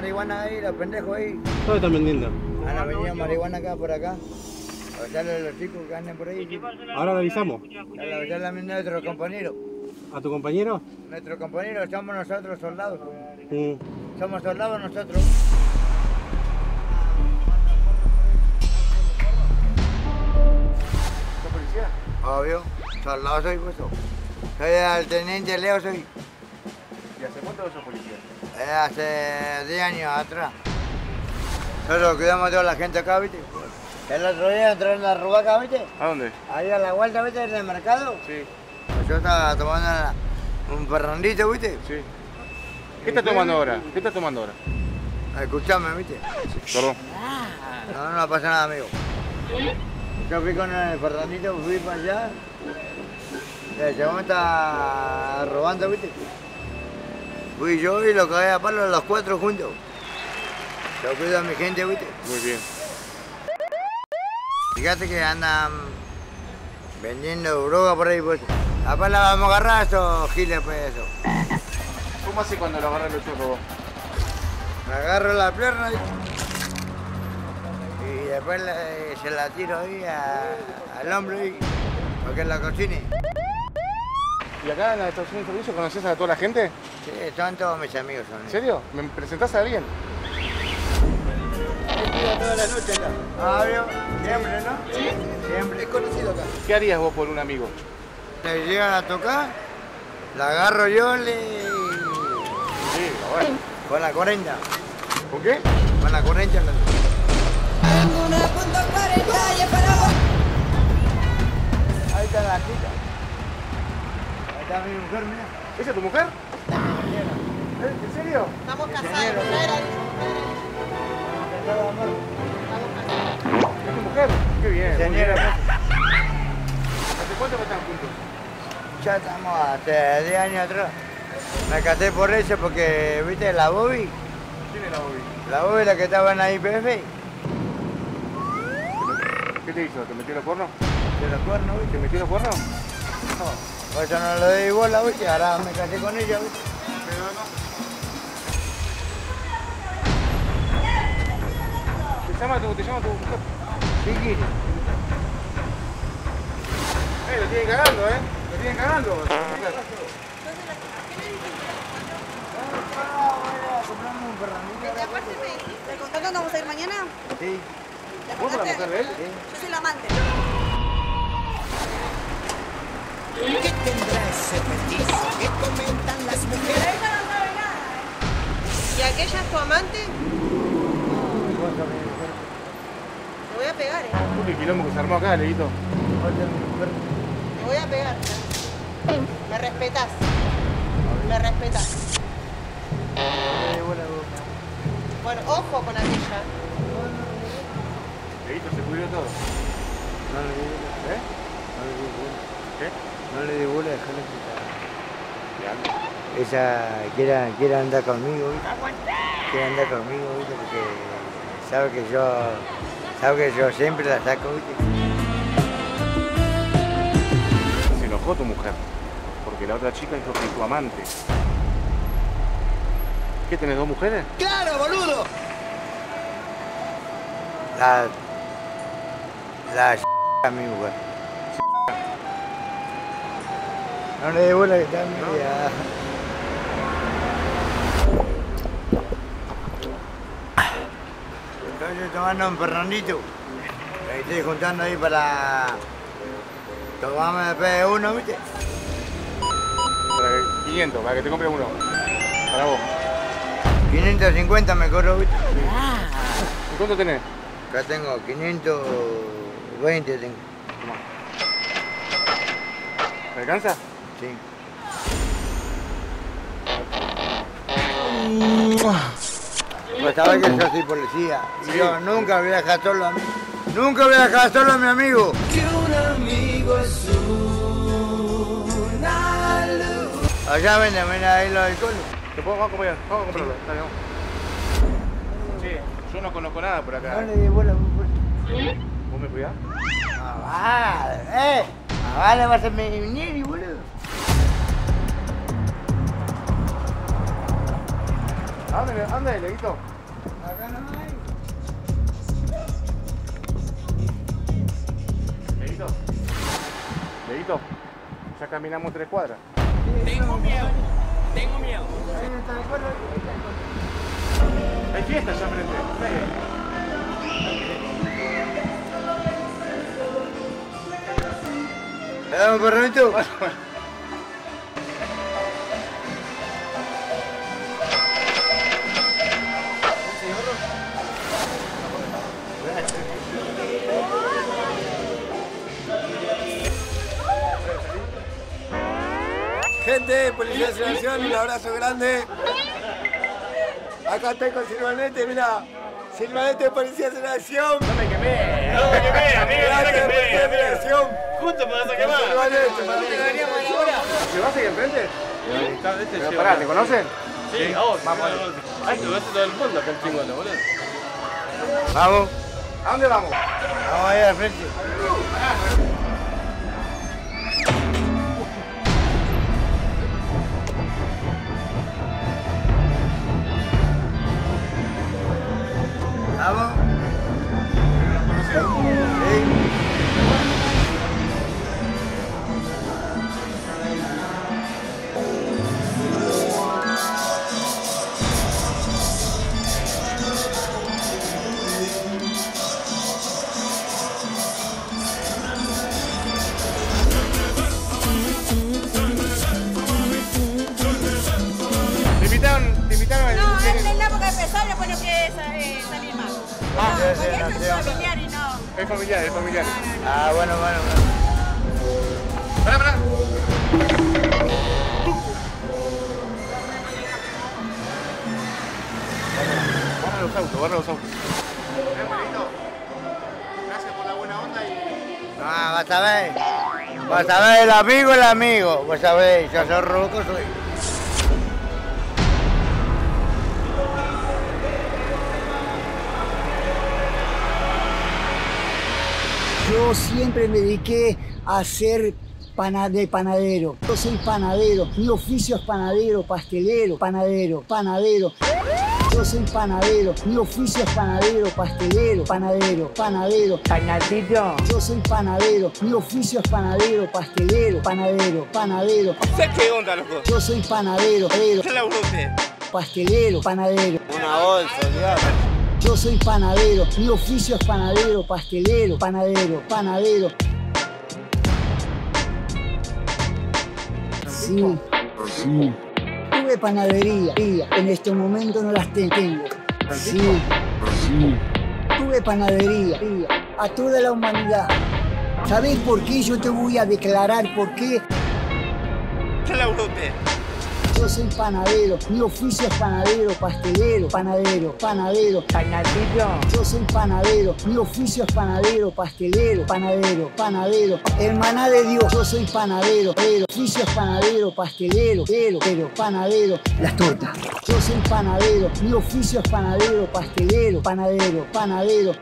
marihuana ahí, los pendejos ahí. ¿Dónde están vendiendo? Han venido marihuana acá por acá. Avisarle a los chicos que anden por ahí. Ahora le avisamos. Avisarle a nuestros compañeros. ¿A tu compañero? Nuestros compañeros somos nosotros soldados. Mm. Somos soldados nosotros. ¿Sos policía? Obvio, soldado soy pues. Soy el teniente Leo soy. ¿Y hace cuánto sos policía? Eh, hace 10 años atrás. Nosotros cuidamos a toda la gente acá, ¿viste? El otro día entré en la ruba acá, ¿viste? ¿A dónde? Ahí a la vuelta, ¿viste? En el mercado. Sí, Pues yo estaba tomando la- un ferrandito, ¿viste? sí. ¿Qué estás tomando ahora? ¿Qué estás tomando ahora? Escuchame, ¿viste? Perdón. No, no pasa nada, amigo. Yo fui con el Fernandito, fui para allá. El chabón está robando, ¿viste? Fui yo y lo cagué a palo los cuatro juntos. Yo cuido a mi gente, ¿viste? Muy bien. Fíjate que andan vendiendo droga por ahí, pues. Apá la vamos a agarrar estos giles, pues, eso. ¿Cómo hace cuando lo agarran los chorros vos? Me agarro la pierna y, y después le- se la tiro ahí a- al hombre ahí, para que la cocine. ¿Y acá en la estación de servicio conoces a toda la gente? Sí, son todos mis amigos. Son. ¿En serio? ¿Me presentás a alguien? toda la noche acá. Ah. Siempre, ¿no? Sí. Siempre. Es conocido acá. ¿Qué harías vos por un amigo? Le llegan a tocar, la agarro yo le... Sí, bueno. con la 40. ¿Con qué? Con la 40 la... Tengo una punto 40 y esperaba. Ahí está la chica. Está mi mujer, mira. ¿Esa es tu mujer? ¿Eh? ¿En serio? Estamos casados. Estamos. ¿Es tu mujer? Qué bien. Ingeniero. ¿Hace cuánto que están juntos? Ya estamos hace 10 años atrás. Me casé por eso porque, viste, la Bobby, ¿Quién es la Bobby? la Bobby la que estaba en la IPF, ¿Qué te hizo? ¿Te metió los cuernos? de los cuernos, ¿Te metió los cuernos? Por eso no le di bola, viste, ahora me casé con ella, viste. Pero no. ¿Te llama tu, te llama tu? Sí, Kiri. Eh, lo tienen cagando, ¿eh? Lo tienen cagando. Ferrandito. ¿Te aparte me ¿Te contaste dónde vamos a ir mañana? Sí. ¿Te ¿Vos la mujer de él? Yo soy la amante. ¿Qué tendrá ese petizo que comentan las mujeres? ella no sabe nada, ¿eh? ¿Y aquella es tu amante? Te voy a pegar, ¿eh? Uy, el quilombo que se armó acá, Leguito. Te voy a pegar. ¿eh? Me respetás. Me respetás. Bueno, ojo con aquella. Leguito se pudrió todo. No le ¿Eh? no le bola. ¿Qué? No le di bola, déjale que. Ella quiere, quiere andar conmigo, ¿viste? Quiere andar conmigo, ¿viste? Porque sabe que yo, sabe que yo siempre la saco, ¿viste? Se enojó tu mujer. Porque la otra chica dijo que es tu amante. ¿Qué tenés dos mujeres? ¡Claro, boludo! La, la a mi mujer. No le di bola que está en mi vida. Estoy tomando un Fernandito. Me estoy juntando ahí para tomarme después de uno, ¿viste? Para que, 500, para que te compre uno. Para vos. 550 me cobro, ¿viste? ¿Y cuánto tenés? Acá tengo 520, tengo. ¿Te alcanza? Sí. Pues sabes que yo soy policía. Y Sí. yo nunca voy a dejar solo a mí. Nunca voy a dejar solo a mi amigo. Que un amigo es una luz. Allá venden, venden ahí los alcoholes. ¿Te puedo vamos a comprar? Vamos a comprarlo. Está bien, vamos. Sí, yo no conozco nada por acá. No le di bola, pues. ¿Vos me cuidás? Ah, vale, eh. Ah, vale, vas a venir, boludo. ¿A dónde, a dónde, Leguito? Acá no hay. Leito. Leito. Ya caminamos tres cuadras. Tengo miedo, tengo miedo. Ahí está el cuerno. Hay fiesta ya frente. ¿Le damos perrito? Gente, Policía de Nación, un abrazo grande. Acá estoy con Silvanete, mira. Silvanete, Policía de Nación. No me quemé. No me quemé, amigo. Gracias, Policía de Nación. Justo me vas a quemar. Silvanete, ¿Se vas ahí enfrente? Este Pero pará, ¿te conocen? Sí, Vamos, vamos. vamos. Ay, lo hace todo el mundo acá el chingón, boludo. Vamos. ¿A dónde vamos? Vamos ahí al frente. Vamos. Sí. Ah, sí, sí, es familiar y no. Es familiar, es familiar. Ah, bueno, bueno, bueno. Pará, pará. Barra los autos, barra los autos. Gracias por la buena onda y. Ah, vas a ver. Vas a ver el amigo, el amigo. Vas a ver, yo soy ruco, soy. Yo siempre me dediqué a ser pana- de panadero. Yo soy panadero. Mi oficio es panadero, pastelero, panadero, panadero. Yo soy panadero. Mi oficio es panadero, pastelero, panadero, panadero. Panadero. Yo soy panadero. Mi oficio es panadero, pastelero, panadero, panadero. ¿Usted qué onda, loco? Yo soy panadero, panadero, ¿Qué usted? pastelero, panadero. Una bolsa, digamos. Yo soy panadero, mi oficio es panadero, pastelero, panadero, panadero. Sí, sí. Tuve panadería, en este momento no las te- tengo. Sí, sí. Tuve panadería, a toda la humanidad. ¿Sabés por qué yo te voy a declarar por qué? ¿Qué laburo usted? Yo soy panadero, mi oficio es panadero, pastelero, panadero, panadero. Panadero. Yo soy panadero, mi oficio es panadero, pastelero, panadero, panadero. Hermana de Dios, yo soy panadero, pero oficio es panadero, pastelero, pero, pero, panadero. Las tortas. Yo soy panadero, mi oficio es panadero, pastelero, panadero, panadero.